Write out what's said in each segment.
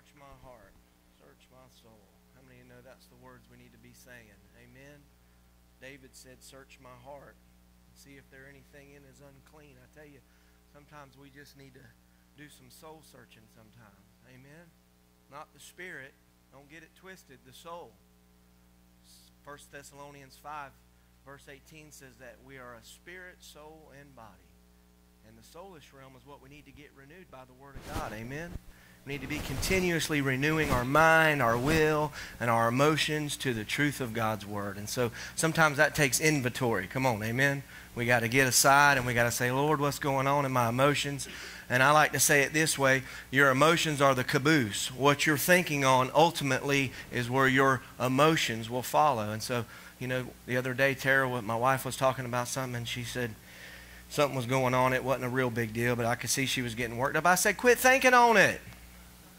Search my heart. Search my soul. How many of you know that's the words we need to be saying? Amen. David said, Search my heart. See if there anything in is unclean. I tell you, sometimes we just need to do some soul searching sometimes. Amen. Not the spirit. Don't get it twisted. The soul. 1 Thessalonians 5, verse 18 says that we are a spirit, soul, and body. And the soulish realm is what we need to get renewed by the Word of God. Amen. We need to be continuously renewing our mind, our will, and our emotions to the truth of God's Word. And so sometimes that takes inventory. Come on, amen. We got to get aside and we got to say, Lord, what's going on in my emotions? And I like to say it this way your emotions are the caboose. What you're thinking on ultimately is where your emotions will follow. And so, you know, the other day, Tara, my wife was talking about something, and she said, something was going on. It wasn't a real big deal, but I could see she was getting worked up. I said, quit thinking on it.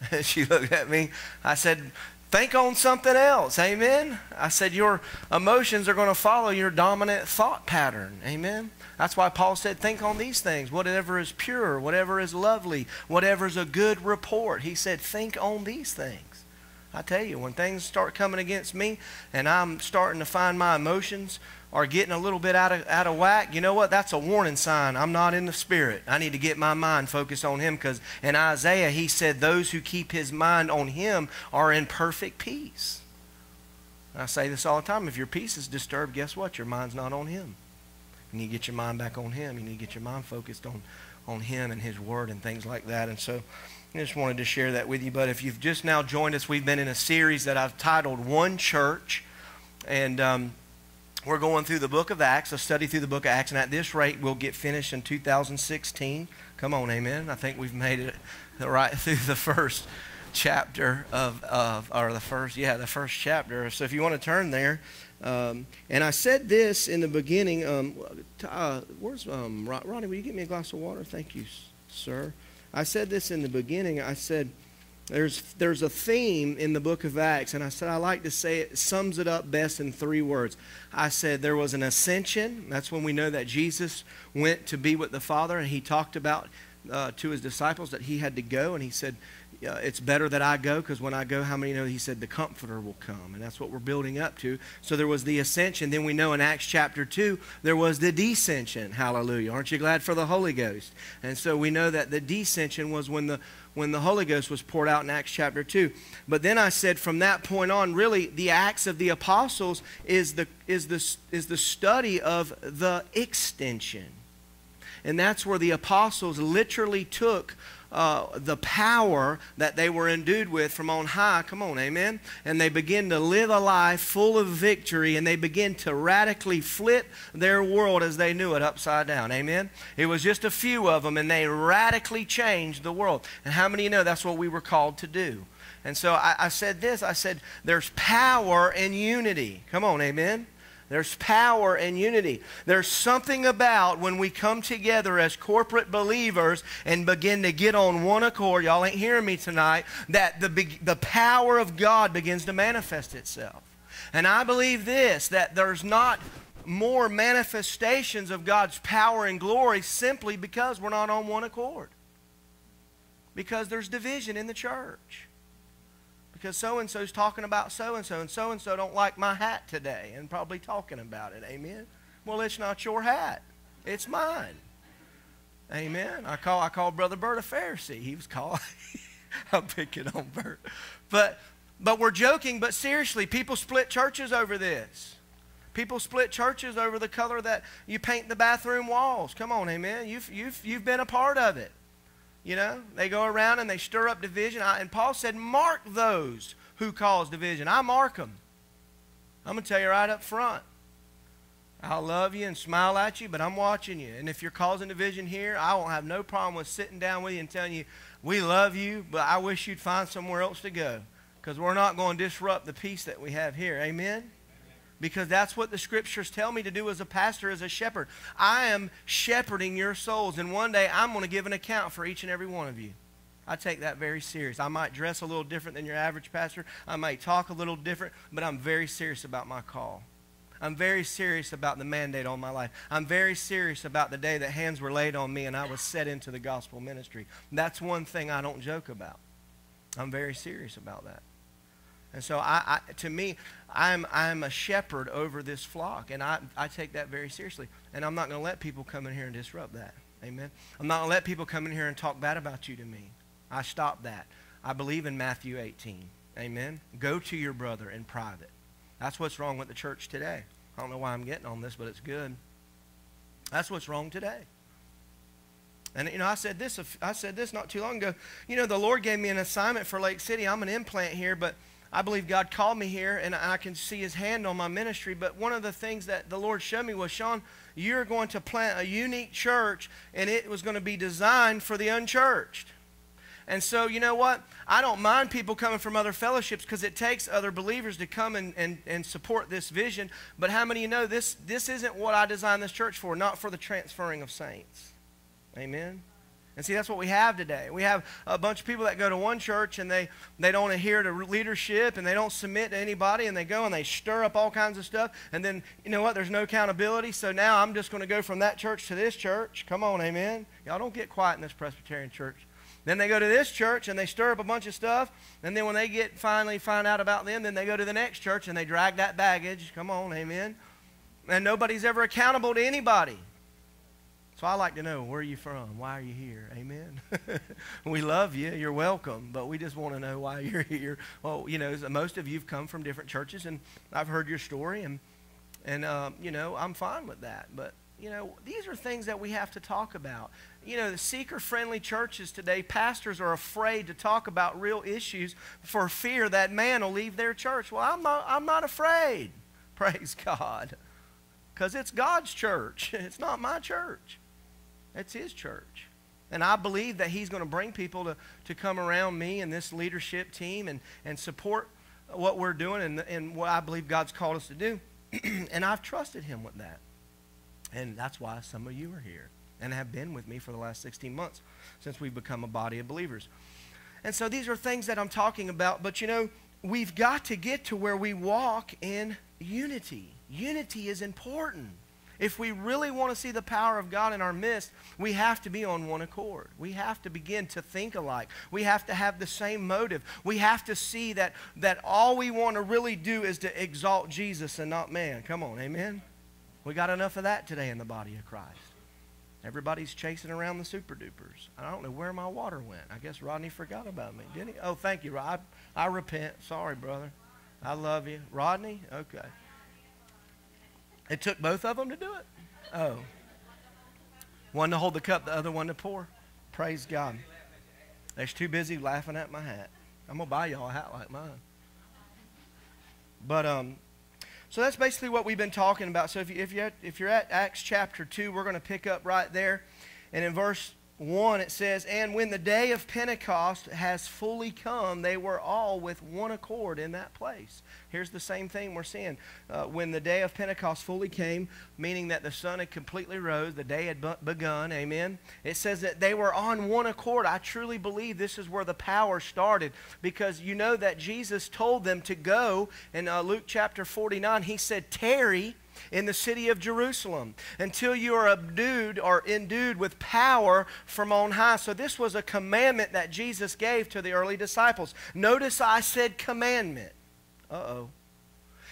she looked at me. I said, think on something else. Amen. I said, your emotions are going to follow your dominant thought pattern. Amen. That's why Paul said, think on these things. Whatever is pure, whatever is lovely, whatever is a good report. He said, think on these things. I tell you, when things start coming against me and I'm starting to find my emotions are getting a little bit out of, out of whack, you know what? That's a warning sign. I'm not in the spirit. I need to get my mind focused on Him because in Isaiah, He said, Those who keep His mind on Him are in perfect peace. I say this all the time. If your peace is disturbed, guess what? Your mind's not on Him. You need to get your mind back on Him. You need to get your mind focused on, on Him and His Word and things like that. And so I just wanted to share that with you. But if you've just now joined us, we've been in a series that I've titled One Church. And. Um, we're going through the book of Acts, a study through the book of Acts, and at this rate, we'll get finished in 2016. Come on, amen. I think we've made it right through the first chapter of, of or the first, yeah, the first chapter. So if you want to turn there, um, and I said this in the beginning. Um, uh, where's um, Ronnie? Will you get me a glass of water? Thank you, sir. I said this in the beginning. I said there's, there's a theme in the book of Acts, and I said I like to say it sums it up best in three words. I said there was an ascension. That's when we know that Jesus went to be with the Father, and he talked about uh, to his disciples that he had to go, and he said, It's better that I go, because when I go, how many know? He said, The Comforter will come, and that's what we're building up to. So there was the ascension. Then we know in Acts chapter 2, there was the descension. Hallelujah. Aren't you glad for the Holy Ghost? And so we know that the descension was when the when the Holy Ghost was poured out in Acts chapter 2. But then I said from that point on, really, the Acts of the Apostles is the, is the, is the study of the extension. And that's where the apostles literally took uh, the power that they were endued with from on high. Come on, amen. And they begin to live a life full of victory and they begin to radically flip their world as they knew it upside down. Amen. It was just a few of them and they radically changed the world. And how many of you know that's what we were called to do? And so I, I said this I said, there's power in unity. Come on, amen. There's power and unity. There's something about when we come together as corporate believers and begin to get on one accord. Y'all ain't hearing me tonight. That the, the power of God begins to manifest itself. And I believe this that there's not more manifestations of God's power and glory simply because we're not on one accord. Because there's division in the church because so and so's talking about so and so, and so and so don't like my hat today and probably talking about it. Amen. Well, it's not your hat, it's mine. Amen. I call I called Brother Bert a Pharisee. He was called. I'm picking on Bert, but but we're joking. But seriously, people split churches over this. People split churches over the color that you paint the bathroom walls. Come on, amen. You've, you've, you've been a part of it. You know, they go around and they stir up division. I, and Paul said, Mark those who cause division. I mark them. I'm going to tell you right up front. I'll love you and smile at you, but I'm watching you. And if you're causing division here, I won't have no problem with sitting down with you and telling you, we love you, but I wish you'd find somewhere else to go. Because we're not going to disrupt the peace that we have here. Amen? Because that's what the scriptures tell me to do as a pastor, as a shepherd. I am shepherding your souls, and one day I'm going to give an account for each and every one of you. I take that very serious. I might dress a little different than your average pastor. I might talk a little different, but I'm very serious about my call. I'm very serious about the mandate on my life. I'm very serious about the day that hands were laid on me and I was set into the gospel ministry. That's one thing I don't joke about. I'm very serious about that. And so, I, I, to me, I'm, I'm a shepherd over this flock, and I, I take that very seriously. And I'm not going to let people come in here and disrupt that. Amen. I'm not going to let people come in here and talk bad about you to me. I stop that. I believe in Matthew 18. Amen. Go to your brother in private. That's what's wrong with the church today. I don't know why I'm getting on this, but it's good. That's what's wrong today. And you know, I said this. I said this not too long ago. You know, the Lord gave me an assignment for Lake City. I'm an implant here, but I believe God called me here, and I can see His hand on my ministry. But one of the things that the Lord showed me was, Sean, you're going to plant a unique church, and it was going to be designed for the unchurched. And so, you know what? I don't mind people coming from other fellowships because it takes other believers to come and, and, and support this vision. But how many of you know this, this isn't what I designed this church for, not for the transferring of saints? Amen? And see, that's what we have today. We have a bunch of people that go to one church and they, they don't adhere to leadership and they don't submit to anybody and they go and they stir up all kinds of stuff. And then, you know what? There's no accountability. So now I'm just going to go from that church to this church. Come on, amen. Y'all don't get quiet in this Presbyterian church. Then they go to this church and they stir up a bunch of stuff. And then when they get finally find out about them, then they go to the next church and they drag that baggage. Come on, amen. And nobody's ever accountable to anybody. So I like to know where are you from? Why are you here? Amen. we love you. You're welcome. But we just want to know why you're here. Well, you know, most of you've come from different churches, and I've heard your story, and and uh, you know, I'm fine with that. But you know, these are things that we have to talk about. You know, the seeker friendly churches today, pastors are afraid to talk about real issues for fear that man will leave their church. Well, I'm not, I'm not afraid. Praise God. Because it's God's church, it's not my church. It's his church. And I believe that he's going to bring people to, to come around me and this leadership team and, and support what we're doing and, and what I believe God's called us to do. and I've trusted him with that. And that's why some of you are here and have been with me for the last 16 months since we've become a body of believers. And so these are things that I'm talking about, but you know, we've got to get to where we walk in unity. Unity is important. If we really want to see the power of God in our midst, we have to be on one accord. We have to begin to think alike. We have to have the same motive. We have to see that, that all we want to really do is to exalt Jesus and not man. Come on, amen? We got enough of that today in the body of Christ. Everybody's chasing around the super dupers. I don't know where my water went. I guess Rodney forgot about me, didn't he? Oh, thank you, Rod. I repent. Sorry, brother. I love you. Rodney? Okay. It took both of them to do it? Oh. One to hold the cup, the other one to pour. Praise God. They're too busy laughing at my hat. I'm going to buy y'all a hat like mine. But, um, so that's basically what we've been talking about. So if, you, if, you're, at, if you're at Acts chapter 2, we're going to pick up right there. And in verse 1, it says, And when the day of Pentecost has fully come, they were all with one accord in that place. Here's the same thing we're seeing. Uh, when the day of Pentecost fully came, meaning that the sun had completely rose, the day had begun, amen. It says that they were on one accord. I truly believe this is where the power started because you know that Jesus told them to go in uh, Luke chapter 49. He said, Tarry in the city of Jerusalem until you are endued or endued with power from on high. So this was a commandment that Jesus gave to the early disciples. Notice I said commandment. Uh-oh.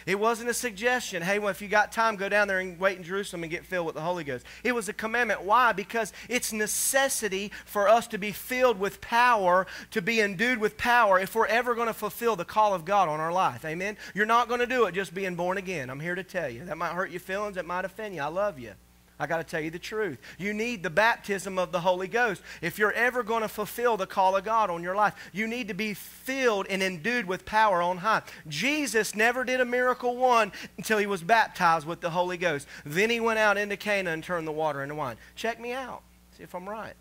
It wasn't a suggestion. Hey, well, if you got time, go down there and wait in Jerusalem and get filled with the Holy Ghost. It was a commandment. Why? Because it's necessity for us to be filled with power, to be endued with power, if we're ever going to fulfill the call of God on our life. Amen? You're not going to do it just being born again. I'm here to tell you. That might hurt your feelings. It might offend you. I love you. I got to tell you the truth. You need the baptism of the Holy Ghost. If you're ever going to fulfill the call of God on your life, you need to be filled and endued with power on high. Jesus never did a miracle one until he was baptized with the Holy Ghost. Then he went out into Cana and turned the water into wine. Check me out. See if I'm right.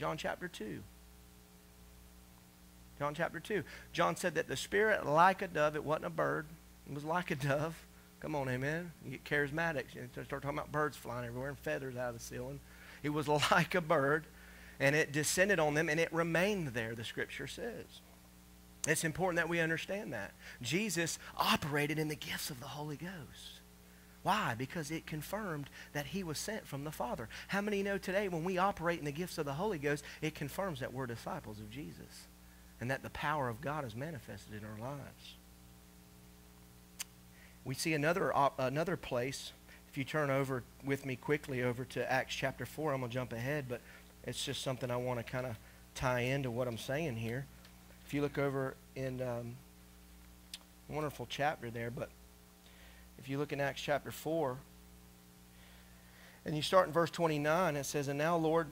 John chapter 2. John chapter 2. John said that the Spirit, like a dove, it wasn't a bird, it was like a dove Come on, amen. You get charismatics. You start talking about birds flying everywhere and feathers out of the ceiling. It was like a bird, and it descended on them, and it remained there, the scripture says. It's important that we understand that. Jesus operated in the gifts of the Holy Ghost. Why? Because it confirmed that he was sent from the Father. How many know today when we operate in the gifts of the Holy Ghost, it confirms that we're disciples of Jesus? and that the power of God is manifested in our lives. We see another, another place. If you turn over with me quickly over to Acts chapter 4, I'm going to jump ahead, but it's just something I want to kind of tie into what I'm saying here. If you look over in um, wonderful chapter there, but if you look in Acts chapter 4, and you start in verse 29, it says, And now, Lord,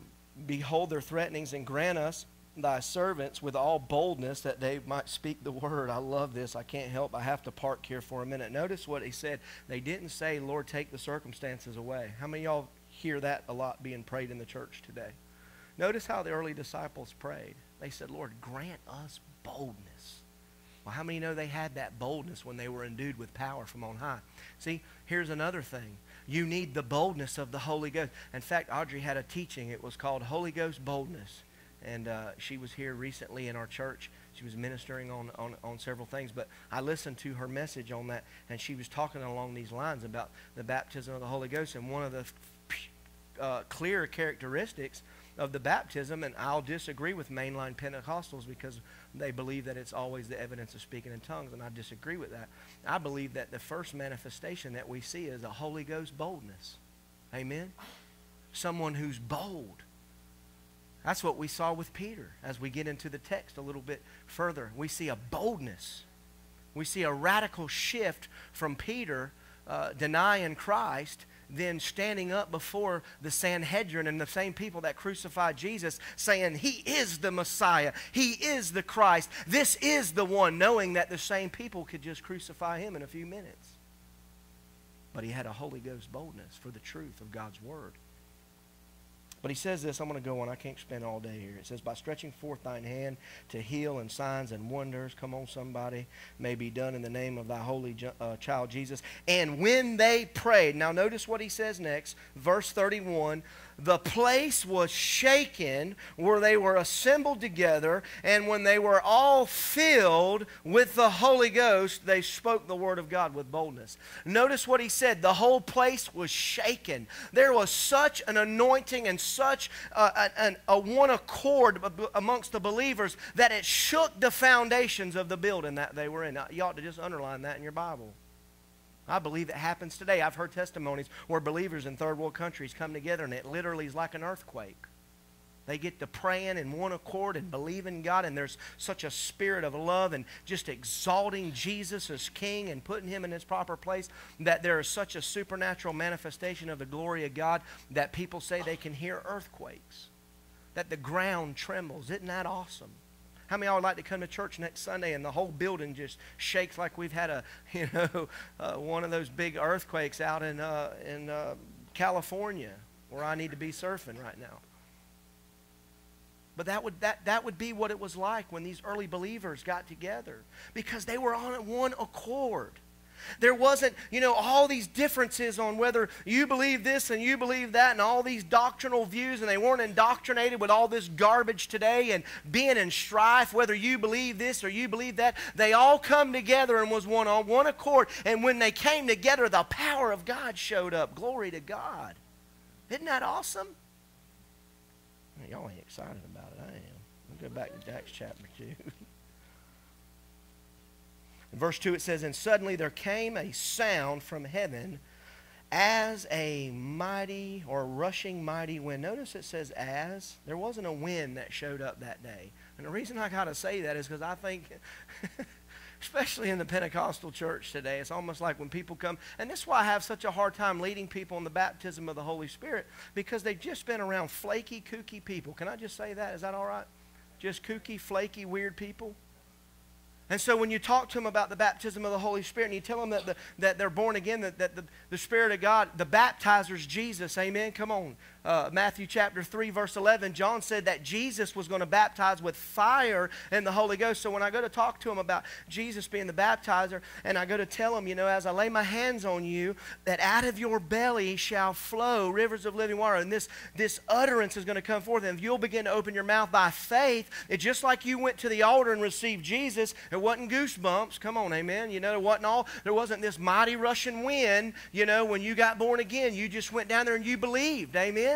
behold their threatenings, and grant us, thy servants, with all boldness, that they might speak the word. I love this. I can't help. I have to park here for a minute. Notice what he said. They didn't say, Lord, take the circumstances away. How many y'all hear that a lot being prayed in the church today? Notice how the early disciples prayed. They said, Lord, grant us boldness. Well, how many know they had that boldness when they were endued with power from on high? See, here's another thing. You need the boldness of the Holy Ghost. In fact, Audrey had a teaching. It was called Holy Ghost Boldness. And uh, she was here recently in our church. She was ministering on, on, on several things. But I listened to her message on that, and she was talking along these lines about the baptism of the Holy Ghost. And one of the uh, clear characteristics of the baptism, and I'll disagree with mainline Pentecostals because they believe that it's always the evidence of speaking in tongues, and I disagree with that. I believe that the first manifestation that we see is a Holy Ghost boldness. Amen? Someone who's bold. That's what we saw with Peter as we get into the text a little bit further. We see a boldness. We see a radical shift from Peter uh, denying Christ then standing up before the Sanhedrin and the same people that crucified Jesus, saying, He is the Messiah. He is the Christ. This is the one, knowing that the same people could just crucify him in a few minutes. But he had a Holy Ghost boldness for the truth of God's Word. But he says this, I'm going to go on. I can't spend all day here. It says, By stretching forth thine hand to heal and signs and wonders, come on, somebody, may be done in the name of thy holy uh, child Jesus. And when they prayed, now notice what he says next, verse 31 the place was shaken where they were assembled together, and when they were all filled with the Holy Ghost, they spoke the word of God with boldness. Notice what he said the whole place was shaken. There was such an anointing and such uh, a, a, a one accord amongst the believers that it shook the foundations of the building that they were in. You ought to just underline that in your Bible. I believe it happens today. I've heard testimonies where believers in third world countries come together and it literally is like an earthquake. They get to praying in one accord and believing God, and there's such a spirit of love and just exalting Jesus as King and putting Him in His proper place that there is such a supernatural manifestation of the glory of God that people say they can hear earthquakes, that the ground trembles. Isn't that awesome? How many of y'all like to come to church next Sunday and the whole building just shakes like we've had a, you know, uh, one of those big earthquakes out in, uh, in uh, California where I need to be surfing right now? But that would, that, that would be what it was like when these early believers got together because they were on one accord. There wasn't, you know, all these differences on whether you believe this and you believe that and all these doctrinal views, and they weren't indoctrinated with all this garbage today and being in strife, whether you believe this or you believe that. They all come together and was one on one accord. And when they came together, the power of God showed up. Glory to God. Isn't that awesome? Y'all ain't excited about it. I am. We'll go back to Acts chapter 2. In verse 2 it says, And suddenly there came a sound from heaven as a mighty or rushing mighty wind. Notice it says as. There wasn't a wind that showed up that day. And the reason I got to say that is because I think, especially in the Pentecostal church today, it's almost like when people come, and this is why I have such a hard time leading people in the baptism of the Holy Spirit, because they've just been around flaky, kooky people. Can I just say that? Is that all right? Just kooky, flaky, weird people? And so when you talk to them about the baptism of the Holy Spirit and you tell them that, the, that they're born again, that, that the, the Spirit of God, the baptizer's Jesus, amen? Come on uh, Matthew chapter 3, verse 11, John said that Jesus was going to baptize with fire and the Holy Ghost. So when I go to talk to him about Jesus being the baptizer, and I go to tell him, you know, as I lay my hands on you, that out of your belly shall flow rivers of living water. And this, this utterance is going to come forth. And you'll begin to open your mouth by faith, it's just like you went to the altar and received Jesus. It wasn't goosebumps. Come on, amen. You know, there wasn't all, there wasn't this mighty rushing wind, you know, when you got born again. You just went down there and you believed. Amen.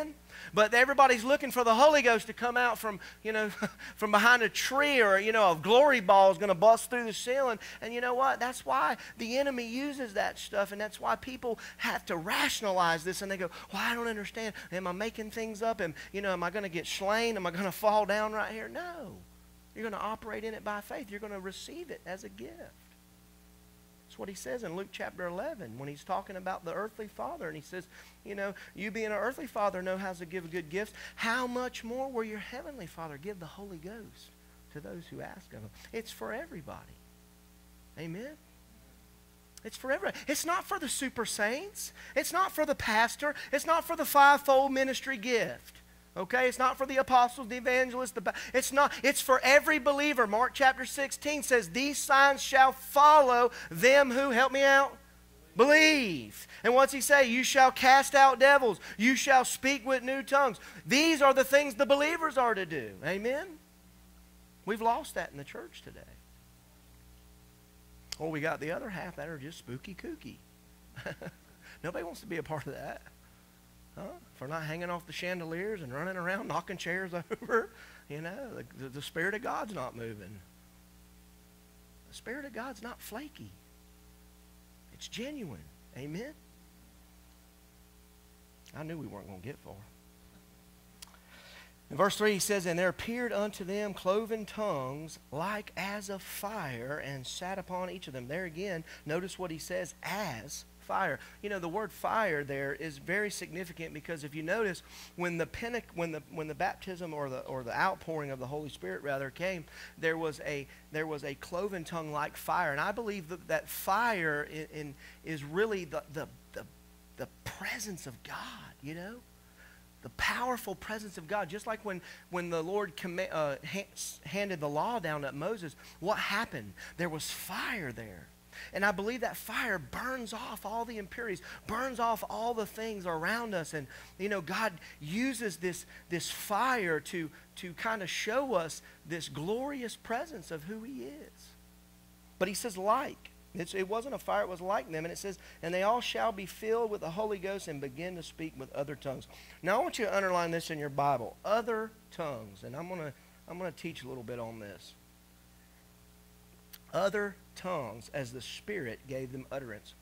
But everybody's looking for the Holy Ghost to come out from, you know, from behind a tree or, you know, a glory ball is going to bust through the ceiling. And you know what? That's why the enemy uses that stuff, and that's why people have to rationalize this, and they go, well, I don't understand. Am I making things up? Am, you know, am I going to get slain? Am I going to fall down right here? No. You're going to operate in it by faith. You're going to receive it as a gift. That's what he says in Luke chapter 11 when he's talking about the earthly father. And he says, you know, you being an earthly father know how to give good gifts. How much more will your heavenly father give the Holy Ghost to those who ask of him? It's for everybody. Amen? It's for everybody. It's not for the super saints. It's not for the pastor. It's not for the fivefold ministry gift. Okay, it's not for the apostles, the evangelists, the it's not, it's for every believer. Mark chapter 16 says, These signs shall follow them who help me out. Believe. And what's he say? You shall cast out devils. You shall speak with new tongues. These are the things the believers are to do. Amen? We've lost that in the church today. Or we got the other half that are just spooky kooky. Nobody wants to be a part of that. Huh? For not hanging off the chandeliers and running around knocking chairs over. You know, the, the, the Spirit of God's not moving. The Spirit of God's not flaky. It's genuine. Amen? I knew we weren't going to get far. In verse 3, he says, And there appeared unto them cloven tongues like as of fire, and sat upon each of them. There again, notice what he says, as fire. You know, the word fire there is very significant because if you notice, when the Pente- when the when the baptism or the or the outpouring of the Holy Spirit rather came, there was a there was a cloven tongue like fire, and I believe that that fire in, in is really the, the the the presence of God. You know the powerful presence of God. Just like when, when the Lord uh, ha- handed the law down to Moses, what happened? There was fire there. And I believe that fire burns off all the impurities, burns off all the things around us. And, you know, God uses this, this fire to, to kind of show us this glorious presence of who He is. But He says, like. It's, it wasn't a fire, it was like them. And it says, and they all shall be filled with the Holy Ghost and begin to speak with other tongues. Now, I want you to underline this in your Bible other tongues. And I'm going to I'm going to teach a little bit on this other tongues as the Spirit gave them utterance.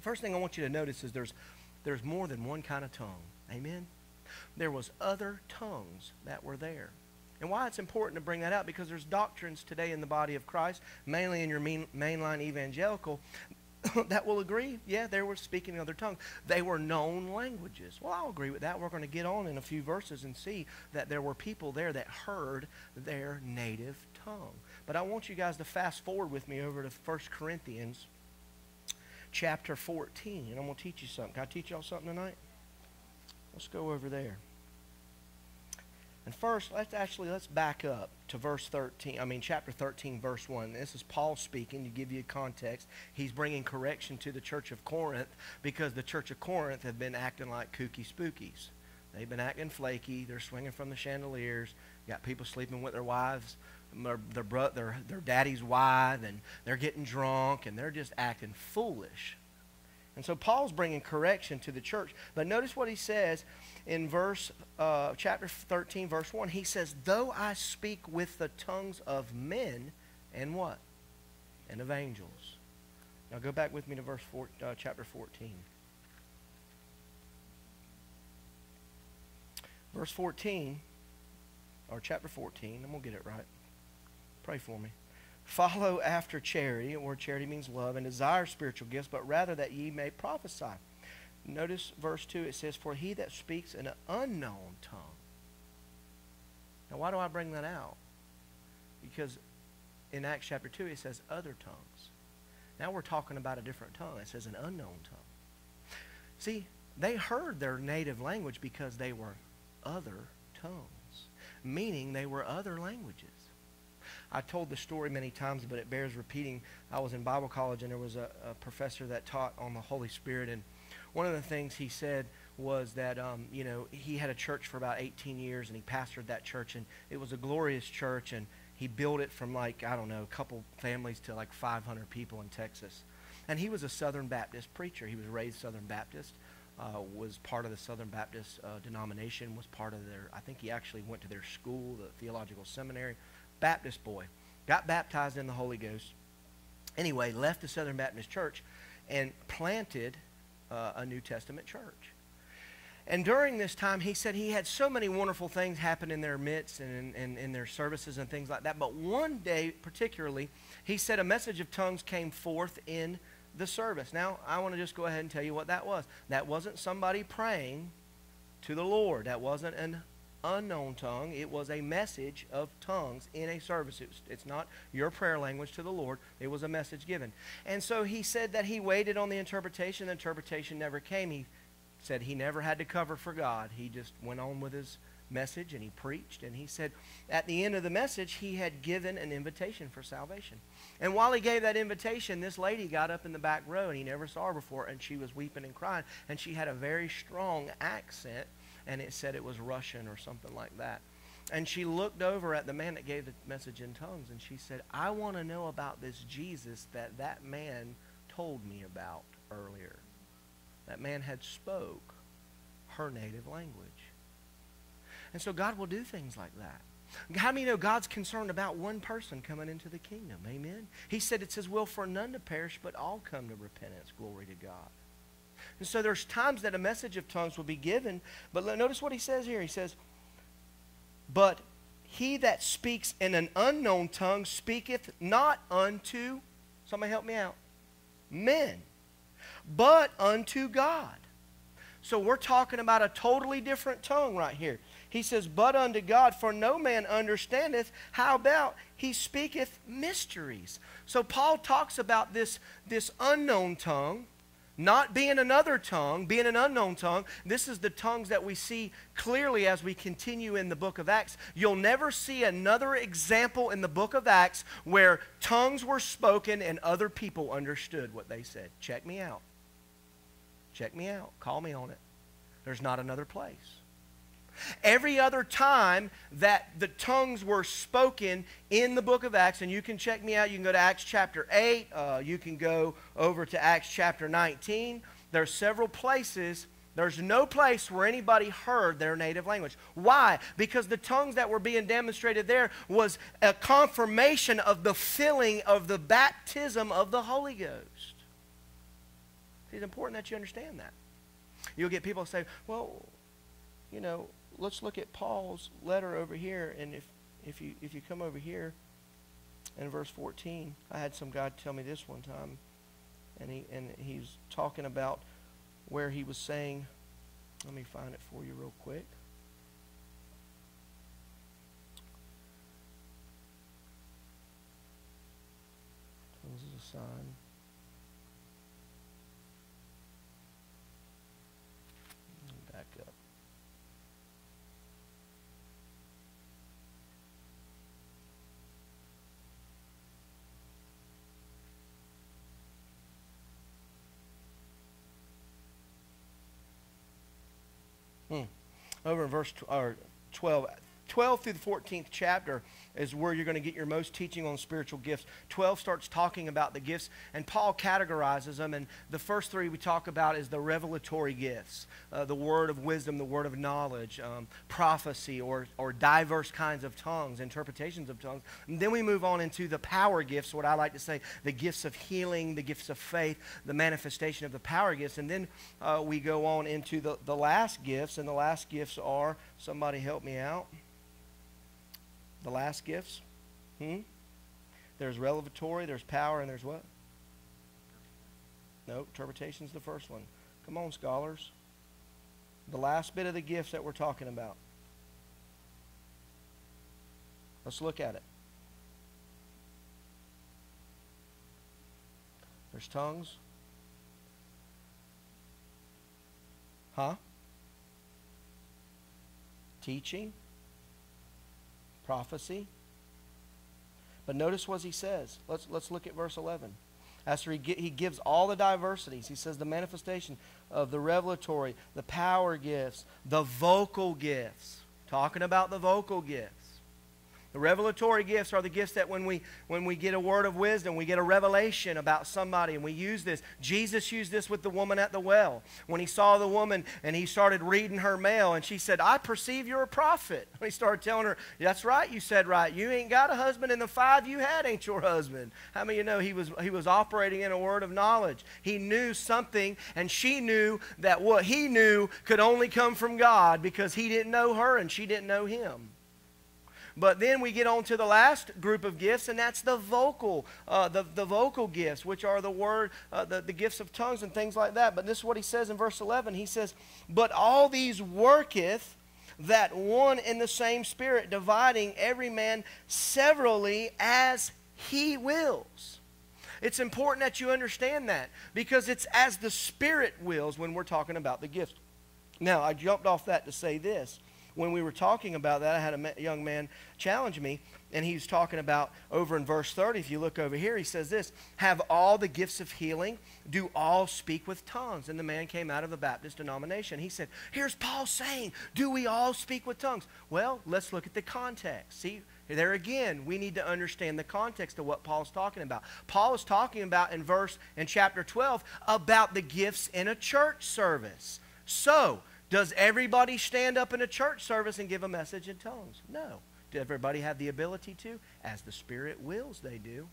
First thing I want you to notice is there's, there's more than one kind of tongue. Amen? There was other tongues that were there. And why it's important to bring that out, because there's doctrines today in the body of Christ, mainly in your main, mainline evangelical, that will agree, yeah, they were speaking other tongues. They were known languages. Well, I'll agree with that. We're going to get on in a few verses and see that there were people there that heard their native tongue. But I want you guys to fast forward with me over to 1 Corinthians chapter 14. And I'm going to teach you something. Can I teach y'all something tonight? Let's go over there. And first, let's actually let's back up to verse 13. I mean, chapter 13, verse 1. This is Paul speaking to give you context. He's bringing correction to the church of Corinth because the church of Corinth had been acting like kooky spookies. They've been acting flaky. They're swinging from the chandeliers. Got people sleeping with their wives their, their, bro, their, their daddy's wife, and they're getting drunk, and they're just acting foolish. And so Paul's bringing correction to the church. But notice what he says in verse uh, chapter 13, verse 1. He says, Though I speak with the tongues of men and what? And of angels. Now go back with me to verse four, uh, chapter 14. Verse 14, or chapter 14, I'm going to get it right. Pray for me. Follow after charity, or charity means love, and desire spiritual gifts, but rather that ye may prophesy. Notice verse 2, it says, For he that speaks in an unknown tongue. Now, why do I bring that out? Because in Acts chapter 2, it says other tongues. Now we're talking about a different tongue. It says an unknown tongue. See, they heard their native language because they were other tongues, meaning they were other languages. I told the story many times, but it bears repeating. I was in Bible college, and there was a, a professor that taught on the Holy Spirit, and one of the things he said was that um, you know he had a church for about 18 years, and he pastored that church, and it was a glorious church, and he built it from like I don't know a couple families to like 500 people in Texas, and he was a Southern Baptist preacher. He was raised Southern Baptist. uh, was part of the Southern Baptist uh, denomination, was part of their, I think he actually went to their school, the theological seminary. Baptist boy. Got baptized in the Holy Ghost. Anyway, left the Southern Baptist Church and planted uh, a New Testament church. And during this time, he said he had so many wonderful things happen in their midst and in, in, in, their services and things like that. But one day, particularly, he said a message of tongues came forth in the service. Now, I want to just go ahead and tell you what that was. That wasn't somebody praying to the Lord, that wasn't an unknown tongue. It was a message of tongues in a service. It's not your prayer language to the Lord. It was a message given. And so he said that he waited on the interpretation. The interpretation never came. He said he never had to cover for God. He just went on with his message and he preached. And he said at the end of the message, he had given an invitation for salvation. And while he gave that invitation, this lady got up in the back row and he never saw her before. And she was weeping and crying. And she had a very strong accent. And it said it was Russian or something like that. And she looked over at the man that gave the message in tongues and she said, I want to know about this Jesus that that man told me about earlier. That man had spoke her native language. And so God will do things like that. How many know God's concerned about one person coming into the kingdom? Amen. He said it's his will for none to perish, but all come to repentance. Glory to God. And so there's times that a message of tongues will be given, but notice what he says here. He says, But he that speaks in an unknown tongue speaketh not unto, somebody help me out, men, but unto God. So we're talking about a totally different tongue right here. He says, But unto God, for no man understandeth. How about he speaketh mysteries? So Paul talks about this, this unknown tongue not being another tongue, being an unknown tongue. This is the tongues that we see clearly as we continue in the book of Acts. You'll never see another example in the book of Acts where tongues were spoken and other people understood what they said. Check me out. Check me out. Call me on it. There's not another place. Every other time that the tongues were spoken in the book of Acts, and you can check me out, you can go to Acts chapter 8, uh, you can go over to Acts chapter 19. There are several places. There's no place where anybody heard their native language. Why? Because the tongues that were being demonstrated there was a confirmation of the filling of the baptism of the Holy Ghost. It's important that you understand that. You'll get people say, well, you know, let's look at Paul's letter over here. And if, if, you, if you come over here in verse 14, I had some guy tell me this one time. And, he, and he's talking about where he was saying, let me find it for you real quick. This is a sign. Hmm. Over in verse or 12, 12 through the 14th chapter is where you're going to get your most teaching on spiritual gifts. 12 starts talking about the gifts, and Paul categorizes them. And the first three we talk about is the revelatory gifts uh, the word of wisdom, the word of knowledge, um, prophecy, or, or diverse kinds of tongues, interpretations of tongues. And then we move on into the power gifts, what I like to say, the gifts of healing, the gifts of faith, the manifestation of the power gifts. And then uh, we go on into the, the last gifts, and the last gifts are somebody help me out the last gifts? Hmm? There's revelatory, there's power, and there's what? No, interpretation's the first one. Come on, scholars. The last bit of the gifts that we're talking about. Let's look at it. There's tongues. Huh? Teaching prophecy. But notice what he says. Let's, let's look at verse 11. After he, he gives all the diversities, he says the manifestation of the revelatory, the power gifts, the vocal gifts. Talking about the vocal gifts. The revelatory gifts are the gifts that when we when we get a word of wisdom, we get a revelation about somebody and we use this. Jesus used this with the woman at the well. When he saw the woman and he started reading her mail and she said, "I perceive you're a prophet." When he started telling her, "That's right, you said right. You ain't got a husband and the five you had ain't your husband." How many of you know he was he was operating in a word of knowledge. He knew something and she knew that what he knew could only come from God because he didn't know her and she didn't know him. But then we get on to the last group of gifts, and that's the vocal, uh, the, the vocal gifts, which are the word, uh, the, the gifts of tongues and things like that. But this is what he says in verse 11. He says, But all these worketh that one in the same spirit, dividing every man severally as he wills. It's important that you understand that because it's as the Spirit wills when we're talking about the gifts. Now, I jumped off that to say this when we were talking about that, I had a young man challenge me, and he was talking about over in verse 30. If you look over here, he says this Have all the gifts of healing, do all speak with tongues. And the man came out of a Baptist denomination. He said, Here's Paul saying, Do we all speak with tongues? Well, let's look at the context. See, there again, we need to understand the context of what Paul's talking about. Paul is talking about in verse in chapter 12 about the gifts in a church service. So, does everybody stand up in a church service and give a message in tongues? No. Does everybody have the ability to? As the Spirit wills, they do.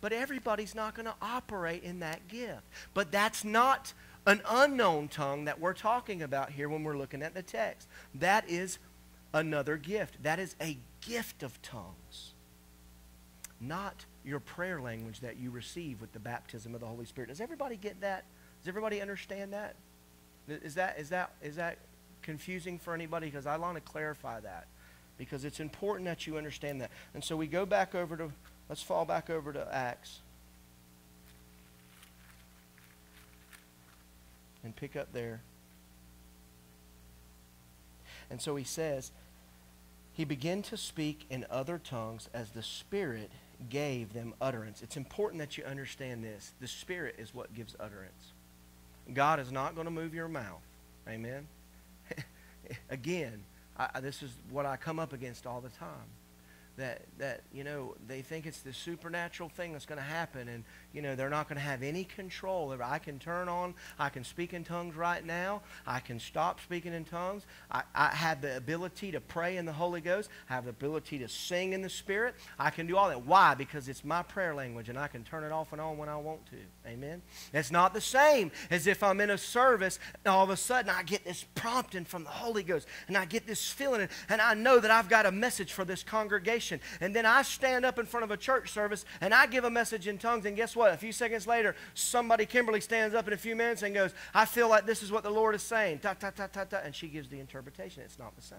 But everybody's not going to operate in that gift. But that's not an unknown tongue that we're talking about here when we're looking at the text. That is another gift. That is a gift of tongues, not your prayer language that you receive with the baptism of the Holy Spirit. Does everybody get that? Does everybody understand that? Is that, is that, is that confusing for anybody? Because I want to clarify that. Because it's important that you understand that. And so we go back over to, let's fall back over to Acts. And pick up there. And so he says, He began to speak in other tongues as the Spirit gave them utterance. It's important that you understand this. The Spirit is what gives utterance. God is not going to move your mouth. Amen. Again, I, this is what I come up against all the time that that you know they think it's the supernatural thing that's going to happen and you know they're not going to have any control over i can turn on i can speak in tongues right now. I can stop speaking in tongues. I, I have the ability to pray in the holy ghost. I have the ability to sing in the spirit. I can do all that. Why? Because it's my prayer language and i can turn it off and on when i want to. Amen? It's not the same as if i'm in a service and all of a sudden i get this prompting from the holy ghost and i get this feeling and i know that i've got a message for this congregation and then I stand up in front of a church service and I give a message in tongues. And guess what? A few seconds later, somebody, Kimberly, stands up in a few minutes and goes, I feel like this is what the Lord is saying. Ta, ta, ta, ta, ta. And she gives the interpretation. It's not the same.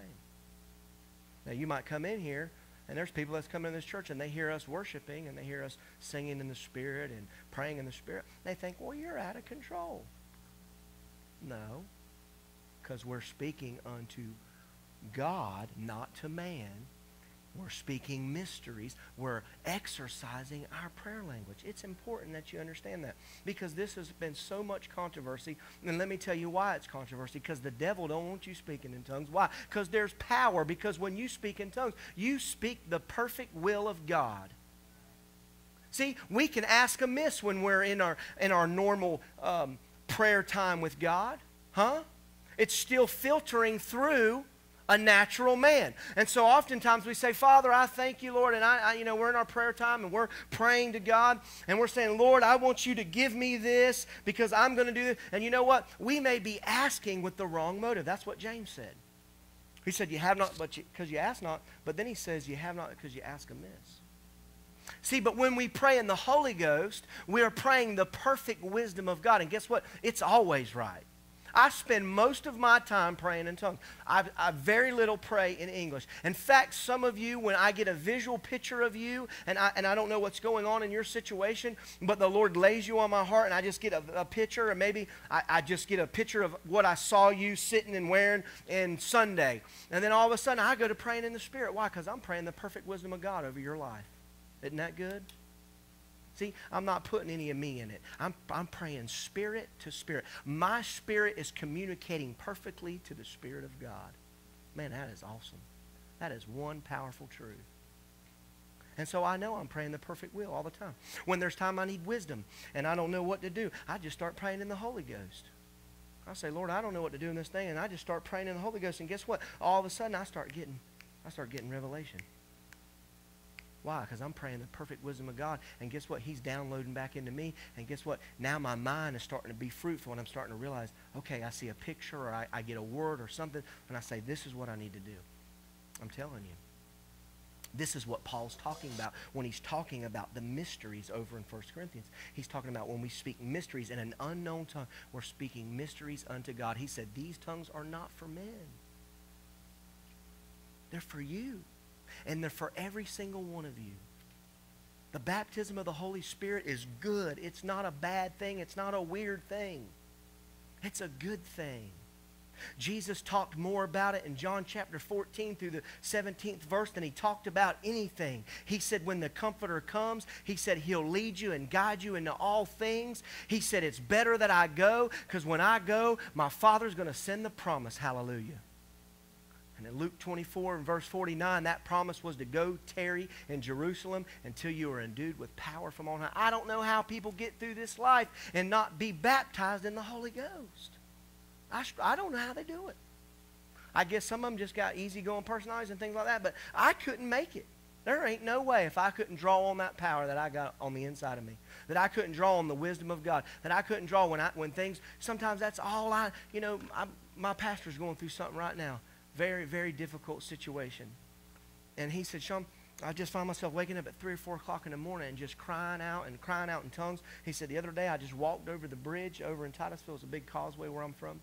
Now, you might come in here and there's people that's coming in this church and they hear us worshiping and they hear us singing in the Spirit and praying in the Spirit. They think, well, you're out of control. No, because we're speaking unto God, not to man, we're speaking mysteries. We're exercising our prayer language. It's important that you understand that because this has been so much controversy. And let me tell you why it's controversy. Because the devil don't want you speaking in tongues. Why? Because there's power. Because when you speak in tongues, you speak the perfect will of God. See, we can ask amiss when we're in our in our normal um, prayer time with God, huh? It's still filtering through a natural man. And so oftentimes we say, Father, I thank you, Lord. And I, I, you know, we're in our prayer time and we're praying to God and we're saying, Lord, I want you to give me this because I'm going to do this. And you know what? We may be asking with the wrong motive. That's what James said. He said, You have not, but because you, you ask not. But then he says, You have not because you ask amiss. See, but when we pray in the Holy Ghost, we are praying the perfect wisdom of God. And guess what? It's always right. I spend most of my time praying in tongues. I, I very little pray in English. In fact, some of you, when I get a visual picture of you, and I, and I don't know what's going on in your situation, but the Lord lays you on my heart, and I just get a, a picture, and maybe I, I just get a picture of what I saw you sitting and wearing in Sunday. And then all of a sudden, I go to praying in the Spirit. Why? Because I'm praying the perfect wisdom of God over your life. Isn't that good? See, I'm not putting any of me in it. I'm, I'm praying spirit to spirit. My spirit is communicating perfectly to the Spirit of God. Man, that is awesome. That is one powerful truth. And so I know I'm praying the perfect will all the time. When there's time I need wisdom and I don't know what to do, I just start praying in the Holy Ghost. I say, Lord, I don't know what to do in this thing, and I just start praying in the Holy Ghost, and guess what? All of a sudden I start getting I start getting revelation. Why? Because I'm praying the perfect wisdom of God. And guess what? He's downloading back into me. And guess what? Now my mind is starting to be fruitful and I'm starting to realize, okay, I see a picture or I, I get a word or something and I say, this is what I need to do. I'm telling you. This is what Paul's talking about when he's talking about the mysteries over in 1 Corinthians. He's talking about when we speak mysteries in an unknown tongue, we're speaking mysteries unto God. He said, These tongues are not for men, they're for you and they're for every single one of you. The baptism of the Holy Spirit is good. It's not a bad thing. It's not a weird thing. It's a good thing. Jesus talked more about it in John chapter 14 through the 17th verse than he talked about anything. He said, When the Comforter comes, he said, He'll lead you and guide you into all things. He said, It's better that I go because when I go, my Father's going to send the promise. Hallelujah. And in Luke 24 and verse 49, that promise was to go tarry in Jerusalem until you are endued with power from on high. I don't know how people get through this life and not be baptized in the Holy Ghost. I, I don't know how they do it. I guess some of them just got easygoing personalities and things like that, but I couldn't make it. There ain't no way if I couldn't draw on that power that I got on the inside of me, that I couldn't draw on the wisdom of God, that I couldn't draw when I when things. Sometimes that's all I. You know, I, my pastor's going through something right now very, very difficult situation. And he said, Sean, I just find myself waking up at 3 or 4 o'clock in the morning and just crying out and crying out in tongues. He said, the other day I just walked over the bridge over in Titusville. It's a big causeway where I'm from.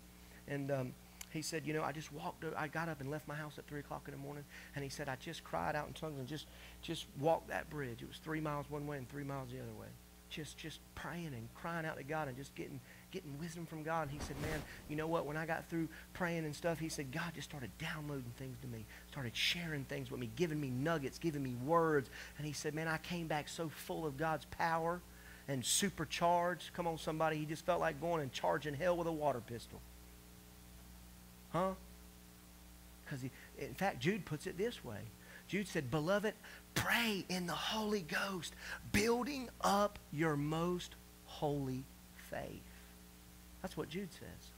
And um, he said, you know, I just walked, I got up and left my house at 3 o'clock in the morning. And he said, I just cried out in tongues and just, just walked that bridge. It was three miles one way and three miles the other way. Just, just praying and crying out to God and just getting getting wisdom from God. He said, man, you know what? When I got through praying and stuff, he said, God just started downloading things to me, started sharing things with me, giving me nuggets, giving me words. And he said, man, I came back so full of God's power and supercharged. Come on, somebody. He just felt like going and charging hell with a water pistol. Huh? Because in fact, Jude puts it this way. Jude said, Beloved, pray in the Holy Ghost, building up your most holy faith. That's what Jude says.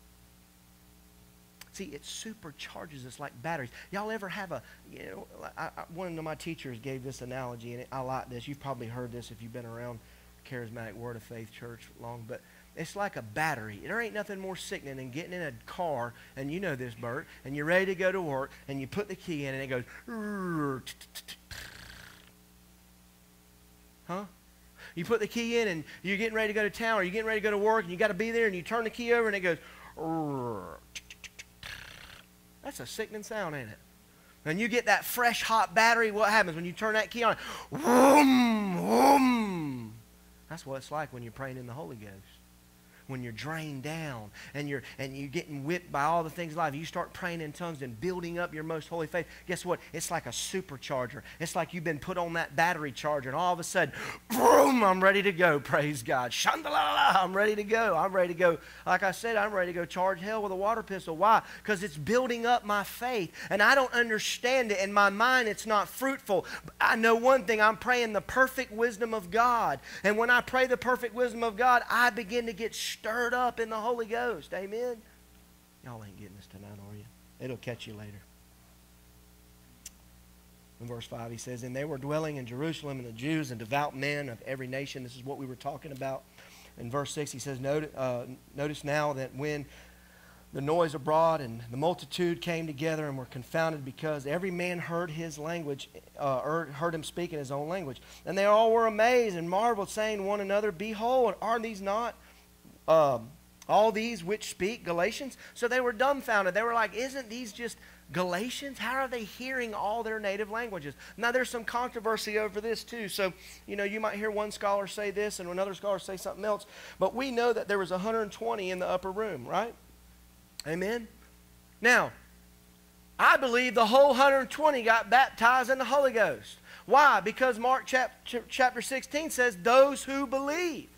See, it supercharges us like batteries. Y'all ever have a, you know, I, I, one of my teachers gave this analogy, and I like this. You've probably heard this if you've been around Charismatic Word of Faith Church long, but it's like a battery. There ain't nothing more sickening than getting in a car, and you know this, Bert, and you're ready to go to work, and you put the key in, and it goes, huh? You put the key in and you're getting ready to go to town or you're getting ready to go to work and you got to be there and you turn the key over and it goes. That's a sickening sound, ain't it? And you get that fresh hot battery, what happens when you turn that key on? Vroom, vroom. That's what it's like when you're praying in the Holy Ghost when you're drained down and you're and you're getting whipped by all the things of life, you start praying in tongues and building up your most holy faith. Guess what? It's like a supercharger. It's like you've been put on that battery charger, and all of a sudden, boom! I'm ready to go. Praise God. Shandalala, I'm ready to go. I'm ready to go. Like I said, I'm ready to go charge hell with a water pistol. Why? Because it's building up my faith, and I don't understand it. In my mind, it's not fruitful. I know one thing. I'm praying the perfect wisdom of God, and when I pray the perfect wisdom of God, I begin to get stirred up in the Holy Ghost. Amen? Y'all ain't getting this tonight, are you? It'll catch you later. In verse 5, he says, And they were dwelling in Jerusalem, and the Jews and devout men of every nation. This is what we were talking about. In verse 6, he says, Notice, uh, notice now that when the noise abroad and the multitude came together and were confounded because every man heard his language, uh, heard him speak in his own language. And they all were amazed and marveled, saying one another, Behold, are these not um, all these which speak Galatians. So they were dumbfounded. They were like, Isn't these just Galatians? How are they hearing all their native languages? Now, there's some controversy over this, too. So, you know, you might hear one scholar say this and another scholar say something else. But we know that there was 120 in the upper room, right? Amen? Now, I believe the whole 120 got baptized in the Holy Ghost. Why? Because Mark chapter 16 says, Those who believe.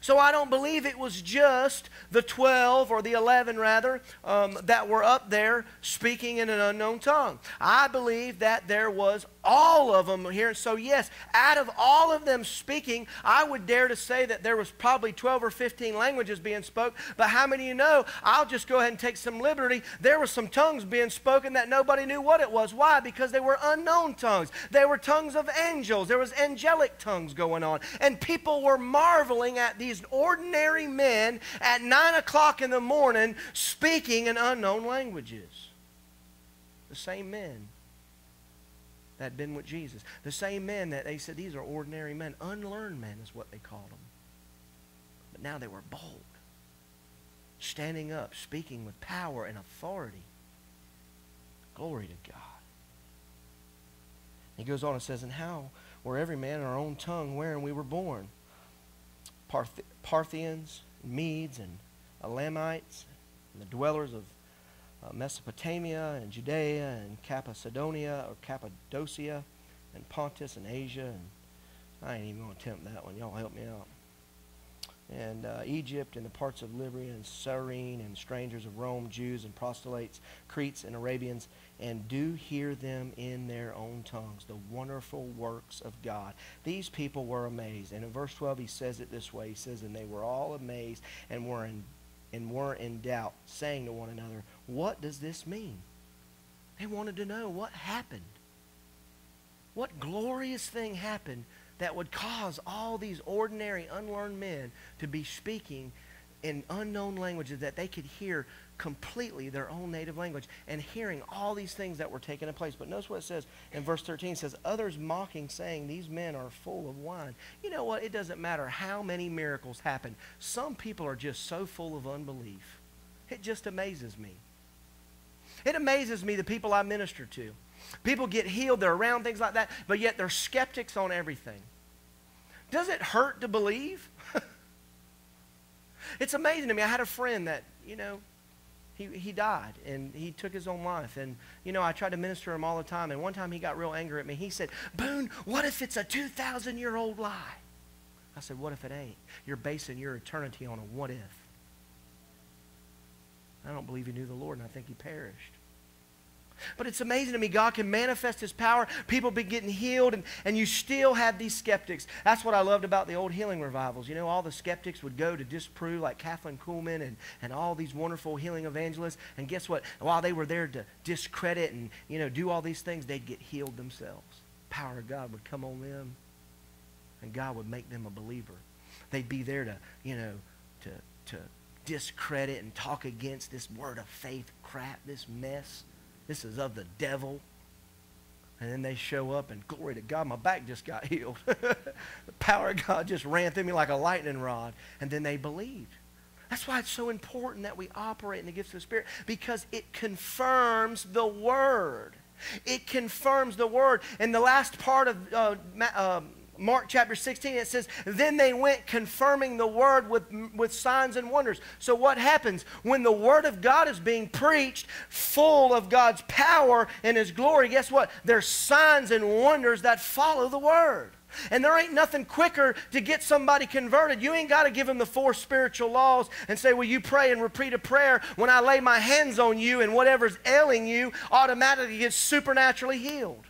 So I don't believe it was just the 12 or the 11 rather um, that were up there speaking in an unknown tongue. I believe that there was all of them here. And so, yes, out of all of them speaking, I would dare to say that there was probably 12 or 15 languages being spoke. But how many of you know? I'll just go ahead and take some liberty. There were some tongues being spoken that nobody knew what it was. Why? Because they were unknown tongues. They were tongues of angels. There was angelic tongues going on. And people were marveling at these ordinary men at 9 o'clock in the morning speaking in unknown languages. The same men that had been with Jesus. The same men that they said these are ordinary men. Unlearned men is what they called them. But now they were bold, standing up, speaking with power and authority. Glory to God. He goes on and says, And how were every man in our own tongue wherein we were born? Parth- Parthians, Medes, and Elamites, and the dwellers of uh, Mesopotamia and Judea and Cappadocia or Cappadocia and Pontus and Asia and I ain't even going to attempt that one. Y'all help me out. And uh, Egypt and the parts of Libya and Cyrene and strangers of Rome, Jews and proselytes, Cretes and Arabians, and do hear them in their own tongues, the wonderful works of God. These people were amazed. And in verse 12, he says it this way. He says, And they were all amazed and were in, and were in doubt, saying to one another, What does this mean? They wanted to know what happened. What glorious thing happened that would cause all these ordinary, unlearned men to be speaking in unknown languages that they could hear completely their own native language and hearing all these things that were taking place. But notice what it says in verse 13 it says, Others mocking, saying, These men are full of wine. You know what? It doesn't matter how many miracles happen. Some people are just so full of unbelief. It just amazes me. It amazes me the people I minister to. People get healed, they're around things like that, but yet they're skeptics on everything. Does it hurt to believe? it's amazing to me. I had a friend that, you know, he, he died and he took his own life. And, you know, I tried to minister to him all the time. And one time he got real angry at me. He said, Boone, what if it's a 2,000 year old lie? I said, What if it ain't? You're basing your eternity on a what if. I don't believe he knew the Lord, and I think he perished. But it's amazing to me. God can manifest his power. People be getting healed, and, and you still have these skeptics. That's what I loved about the old healing revivals. You know, all the skeptics would go to disprove, like Kathleen Kuhlman and, and all these wonderful healing evangelists. And guess what? While they were there to discredit and, you know, do all these things, they'd get healed themselves. Power of God would come on them, and God would make them a believer. They'd be there to, you know, to, to discredit and talk against this word of faith crap, this mess this is of the devil. And then they show up, and glory to God, my back just got healed. the power of God just ran through me like a lightning rod. And then they believed. That's why it's so important that we operate in the gifts of the Spirit because it confirms the Word. It confirms the Word. In the last part of uh, uh, Mark chapter 16, it says, Then they went confirming the word with, with signs and wonders. So, what happens? When the word of God is being preached, full of God's power and his glory, guess what? There's signs and wonders that follow the word. And there ain't nothing quicker to get somebody converted. You ain't got to give them the four spiritual laws and say, Well, you pray and repeat a prayer. When I lay my hands on you and whatever's ailing you automatically gets supernaturally healed.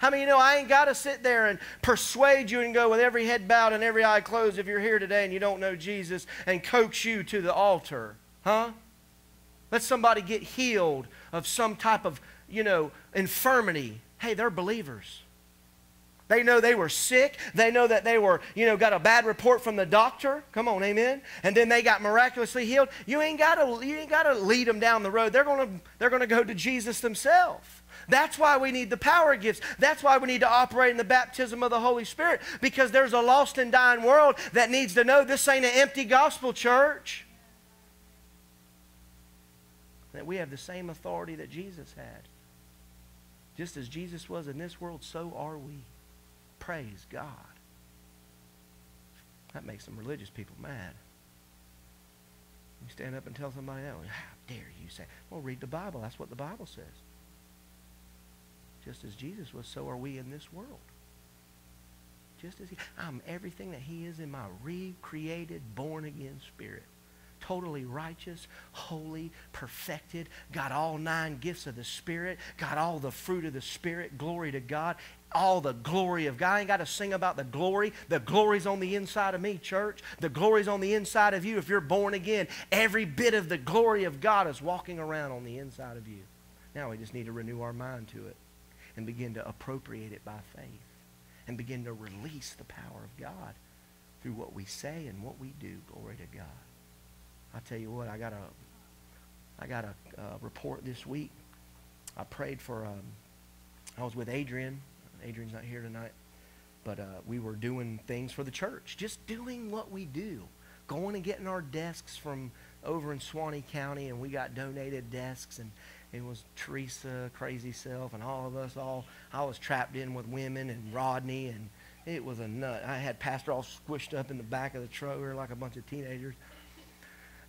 How many you know I ain't got to sit there and persuade you and go with every head bowed and every eye closed if you're here today and you don't know Jesus and coax you to the altar? Huh? Let somebody get healed of some type of, you know, infirmity. Hey, they're believers. They know they were sick. They know that they were, you know, got a bad report from the doctor. Come on, amen. And then they got miraculously healed. You ain't got to you ain't got to lead them down the road. They're going to they're going to go to Jesus themselves. That's why we need the power gifts. That's why we need to operate in the baptism of the Holy Spirit because there's a lost and dying world that needs to know this ain't an empty gospel church. That we have the same authority that Jesus had. Just as Jesus was in this world, so are we. Praise God. That makes some religious people mad. You stand up and tell somebody that, how dare you say, well, read the Bible. That's what the Bible says. Just as Jesus was, so are we in this world. Just as he, I'm everything that he is in my recreated, born again spirit. totally righteous, holy, perfected, got all nine gifts of the Spirit, got all the fruit of the Spirit, glory to God, all the glory of God. I ain't got to sing about the glory. The glory's on the inside of me, church. The glory's on the inside of you if you're born again. Every bit of the glory of God is walking around on the inside of you. Now we just need to renew our mind to it and begin to appropriate it by faith and begin to release the power of God through what we say and what we do. Glory to God. I tell you what, I got a, I got a uh, report this week. I prayed for, um, I was with Adrian. Adrian's not here tonight. But uh, we were doing things for the church, just doing what we do. Going and getting our desks from over in Suwannee County, and we got donated desks, and it was Teresa, crazy self, and all of us all. I was trapped in with women and Rodney, and it was a nut. I had Pastor all squished up in the back of the were like a bunch of teenagers.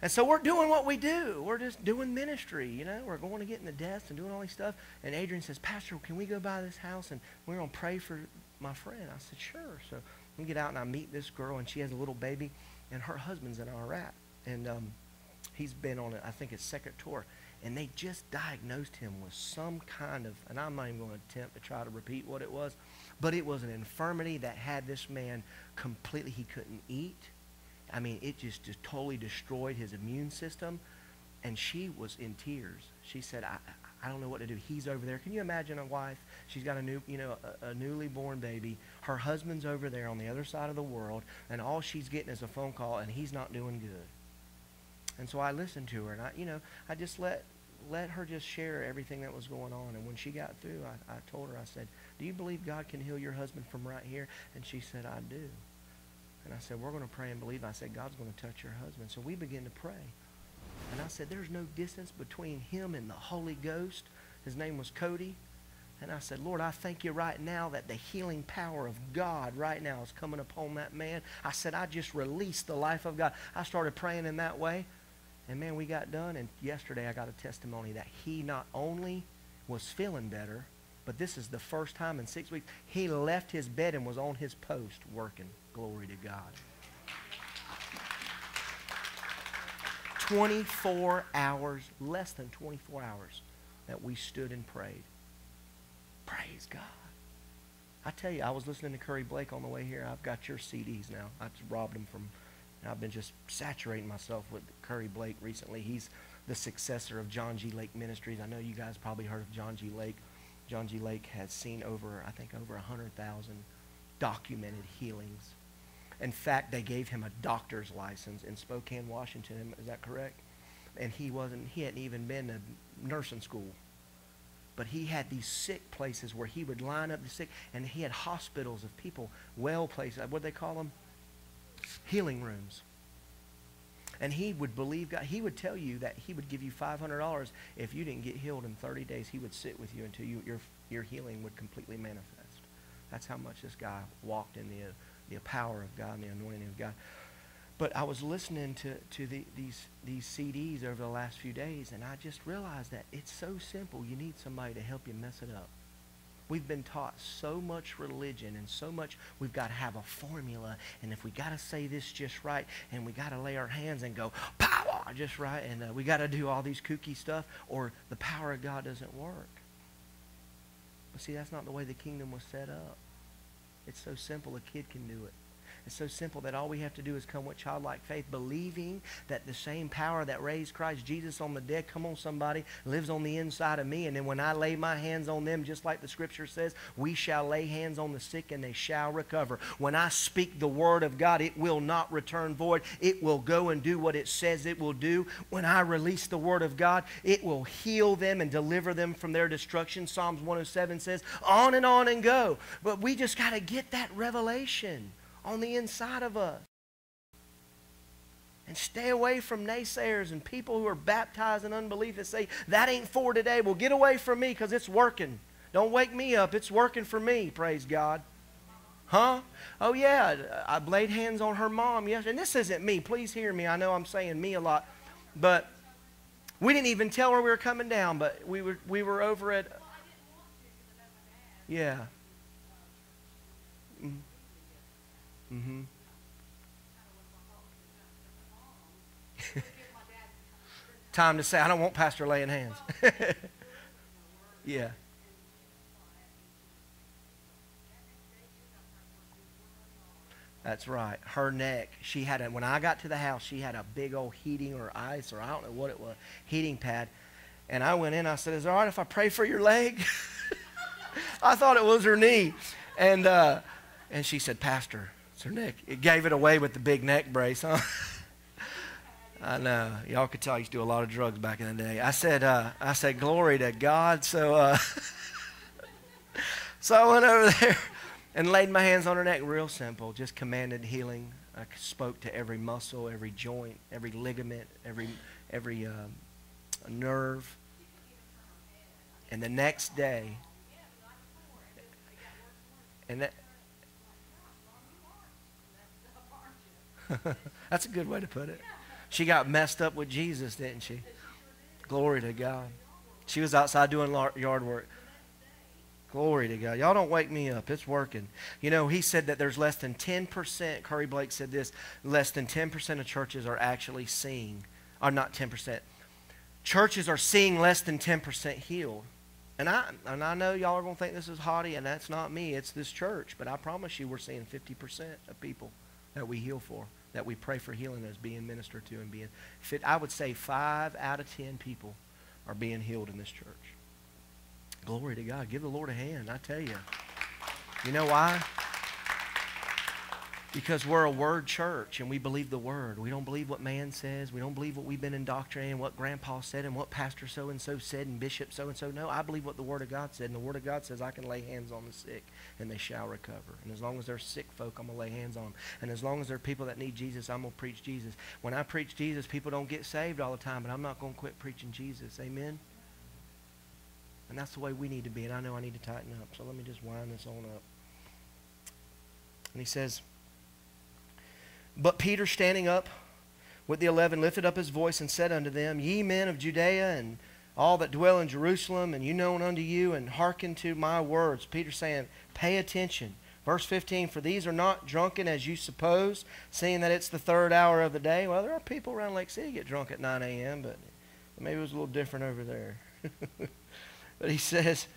And so we're doing what we do. We're just doing ministry, you know. We're going to get in the desk and doing all these stuff. And Adrian says, Pastor, can we go by this house and we're going to pray for my friend? I said, sure. So we get out and I meet this girl and she has a little baby and her husband's in Iraq. And um, he's been on, a, I think, his second tour. And they just diagnosed him with some kind of, and I'm not even going to attempt to try to repeat what it was, but it was an infirmity that had this man completely, he couldn't eat I mean, it just, just totally destroyed his immune system. And she was in tears. She said, I, I don't know what to do. He's over there. Can you imagine a wife? She's got a new, you know, a, a, newly born baby. Her husband's over there on the other side of the world, and all she's getting is a phone call, and he's not doing good. And so I listened to her, and I, you know, I just let let her just share everything that was going on. And when she got through, I, I told her, I said, "Do you believe God can heal your husband from right here?" And she said, "I do." And I said, We're going to pray and believe. I said, God's going to touch your husband. So we began to pray. And I said, There's no distance between him and the Holy Ghost. His name was Cody. And I said, Lord, I thank you right now that the healing power of God right now is coming upon that man. I said, I just released the life of God. I started praying in that way. And man, we got done. And yesterday I got a testimony that he not only was feeling better, but this is the first time in six weeks he left his bed and was on his post working. Glory to God. 24 hours, less than 24 hours, that we stood and prayed. Praise God. I tell you, I was listening to Curry Blake on the way here. I've got your CDs now. I just robbed them from. I've been just saturating myself with Curry Blake recently. He's the successor of John G. Lake Ministries. I know you guys probably heard of John G. Lake. John G. Lake has seen over, I think, over 100,000 documented healings in fact, they gave him a doctor's license in Spokane, Washington. Is that correct? And he wasn't, he hadn't even been to nursing school. But he had these sick places where he would line up the sick, and he had hospitals of people, well places, uh, what do they call them? Healing rooms. And he would believe God. He would tell you that he would give you $500 if you didn't get healed in 30 days. He would sit with you until you, your, your healing would completely manifest. That's how much this guy walked in the the power of God and the anointing of God. But I was listening to, to the, these, these CDs over the last few days, and I just realized that it's so simple. You need somebody to help you mess it up. We've been taught so much religion and so much we've got to have a formula. And if we got to say this just right and we got to lay our hands and go, power, just right, and uh, we got to do all these kooky stuff, or the power of God doesn't work. But see, that's not the way the kingdom was set up. It's so simple, a kid can do it. It's so simple that all we have to do is come with childlike faith, believing that the same power that raised Christ Jesus on the dead, come on somebody, lives on the inside of me. And then when I lay my hands on them, just like the scripture says, we shall lay hands on the sick and they shall recover. When I speak the word of God, it will not return void. It will go and do what it says it will do. When I release the word of God, it will heal them and deliver them from their destruction. Psalms 107 says, on and on and go. But we just got to get that revelation on the inside of us. And stay away from naysayers and people who are baptized in unbelief that say, that ain't for today. Well, get away from me because it's working. Don't wake me up. It's working for me, praise God. Huh? Oh, yeah, I laid hands on her mom yesterday. And this isn't me. Please hear me. I know I'm saying me a lot. But we didn't even tell her we were coming down, but we were, we were over at. Yeah. Mm-hmm. Mm-hmm. time to say, I don't want Pastor laying hands. yeah. That's right. Her neck. She had a, when I got to the house, she had a big old heating or ice or I don't know what it was, heating pad. And I went in, I said, Is it all right if I pray for your leg? I thought it was her knee. And, uh, and she said, Pastor, it's her neck. It gave it away with the big neck brace, huh? I know. Y'all could tell I used to do a lot of drugs back in the day. I said, uh, I said, glory to God. So, uh, so I went over there and laid my hands on her neck, real simple, just commanded healing. I spoke to every muscle, every joint, every ligament, every, every uh, nerve. And the next day, and that, that's a good way to put it. She got messed up with Jesus, didn't she? Glory to God. She was outside doing yard work. Glory to God. Y'all don't wake me up. It's working. You know, he said that there's less than 10%, Curry Blake said this, less than 10% of churches are actually seeing, or not 10%. Churches are seeing less than 10% healed. And I, and I know y'all are going to think this is haughty, and that's not me. It's this church. But I promise you, we're seeing 50% of people that we heal for, that we pray for healing as being ministered to and being fit. I would say five out of 10 people are being healed in this church. Glory to God. Give the Lord a hand. I tell you. You know why? Because we're a word church and we believe the word. We don't believe what man says. We don't believe what we've been indoctrinated what grandpa said and what pastor so and so said and bishop so and so. No, I believe what the word of God said. And the word of God says I can lay hands on the sick and they shall recover. And as long as there's sick folk, I'm going to lay hands on them. And as long as there are people that need Jesus, I'm going to preach Jesus. When I preach Jesus, people don't get saved all the time, but I'm not going to quit preaching Jesus. Amen? And that's the way we need to be. And I know I need to tighten up. So let me just wind this on up. And he says, but Peter, standing up with the eleven, lifted up his voice and said unto them, Ye men of Judea and all that dwell in Jerusalem, and you known unto you, and hearken to my words. Peter saying, Pay attention. Verse 15, For these are not drunken as you suppose, seeing that it's the third hour of the day. Well, there are people around Lake City get drunk at 9 a.m., but maybe it was a little different over there. but he says,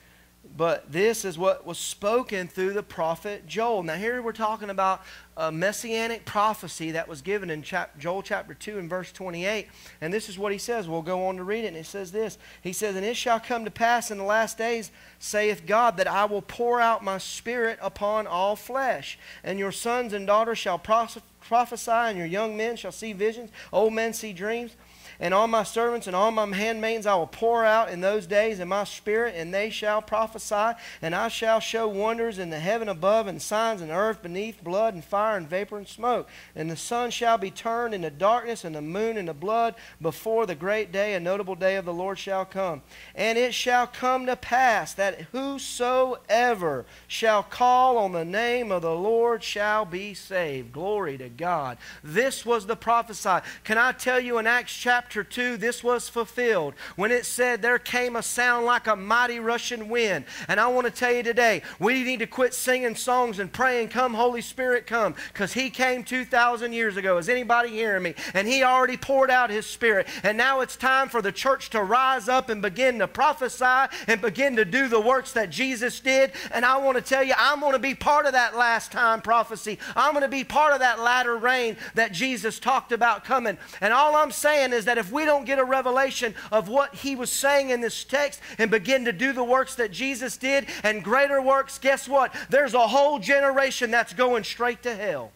but this is what was spoken through the prophet Joel. Now, here we're talking about a messianic prophecy that was given in chap- Joel chapter 2 and verse 28. And this is what he says. We'll go on to read it. And it says this He says, And it shall come to pass in the last days, saith God, that I will pour out my spirit upon all flesh. And your sons and daughters shall prophesy, and your young men shall see visions, old men see dreams. And on my servants and on my handmaids I will pour out in those days in my spirit, and they shall prophesy. And I shall show wonders in the heaven above, and signs in the earth beneath, blood and fire and vapor and smoke. And the sun shall be turned into darkness, and the moon into blood, before the great day, a notable day of the Lord shall come. And it shall come to pass that whosoever shall call on the name of the Lord shall be saved. Glory to God. This was the prophesy. Can I tell you in Acts chapter chapter 2, this was fulfilled when it said, There came a sound like a mighty rushing wind. And I want to tell you today, we need to quit singing songs and praying, Come, Holy Spirit, come, because He came 2,000 years ago. Is anybody hearing me? And He already poured out His Spirit. And now it's time for the church to rise up and begin to prophesy and begin to do the works that Jesus did. And I want to tell you, I'm going to be part of that last time prophecy. I'm going to be part of that latter rain that Jesus talked about coming. And all I'm saying is that that if we don't get a revelation of what he was saying in this text and begin to do the works that Jesus did and greater works, guess what? There's a whole generation that's going straight to hell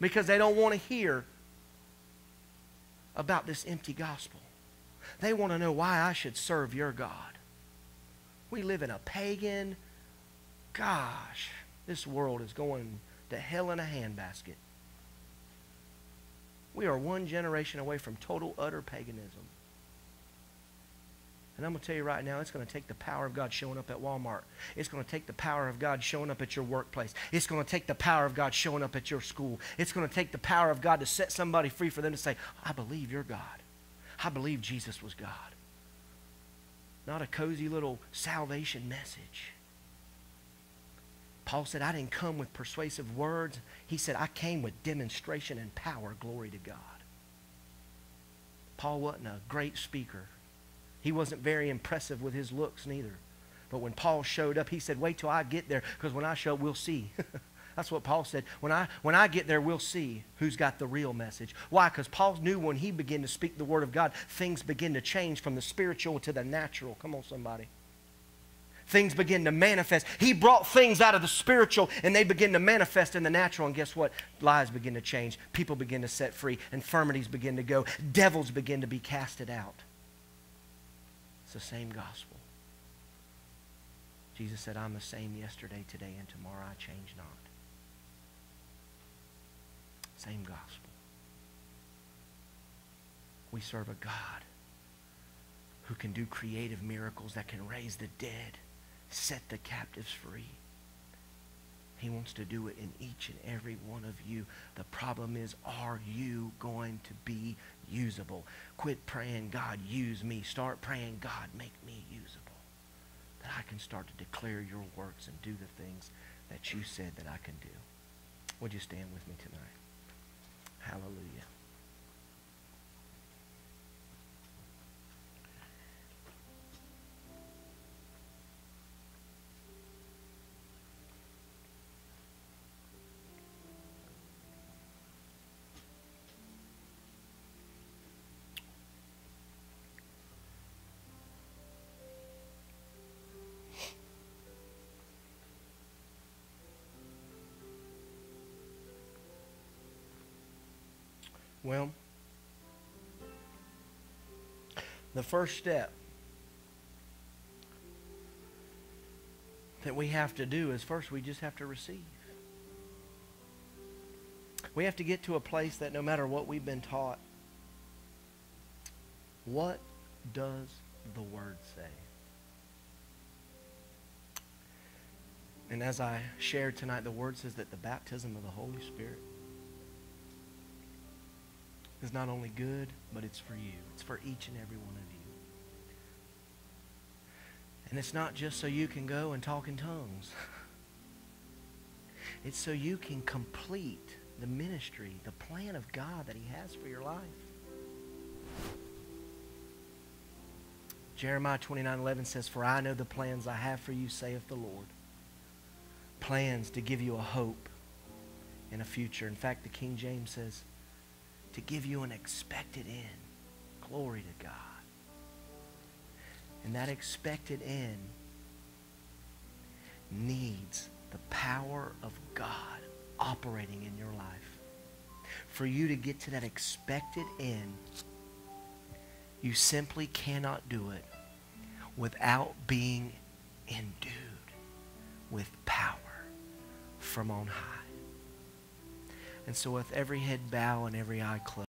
because they don't want to hear about this empty gospel. They want to know why I should serve your God. We live in a pagan, gosh, this world is going to hell in a handbasket. We are one generation away from total, utter paganism. And I'm going to tell you right now, it's going to take the power of God showing up at Walmart. It's going to take the power of God showing up at your workplace. It's going to take the power of God showing up at your school. It's going to take the power of God to set somebody free for them to say, I believe you're God. I believe Jesus was God. Not a cozy little salvation message. Paul said, I didn't come with persuasive words. He said, I came with demonstration and power. Glory to God. Paul wasn't a great speaker. He wasn't very impressive with his looks neither. But when Paul showed up, he said, Wait till I get there, because when I show up, we'll see. That's what Paul said. When I, when I get there, we'll see who's got the real message. Why? Because Paul knew when he began to speak the word of God, things begin to change from the spiritual to the natural. Come on, somebody. Things begin to manifest. He brought things out of the spiritual and they begin to manifest in the natural. And guess what? Lives begin to change. People begin to set free. Infirmities begin to go. Devils begin to be casted out. It's the same gospel. Jesus said, I'm the same yesterday, today, and tomorrow. I change not. Same gospel. We serve a God who can do creative miracles that can raise the dead, set the captives free. He wants to do it in each and every one of you. The problem is, are you going to be usable? Quit praying, God, use me. Start praying, God, make me usable. That I can start to declare your works and do the things that you said that I can do. Would you stand with me tonight? Hallelujah. Well, the first step that we have to do is first we just have to receive. We have to get to a place that no matter what we've been taught, what does the Word say? And as I shared tonight, the Word says that the baptism of the Holy Spirit is not only good, but it's for you. It's for each and every one of you. And it's not just so you can go and talk in tongues. It's so you can complete the ministry, the plan of God that he has for your life. Jeremiah 29 11 says, For I know the plans I have for you, saith the Lord. Plans to give you a hope and a future. In fact, the King James says, to give you an expected end. Glory to God. And that expected end needs the power of God operating in your life. For you to get to that expected end, you simply cannot do it without being endued with power from on high. And so with every head bow and every eye closed,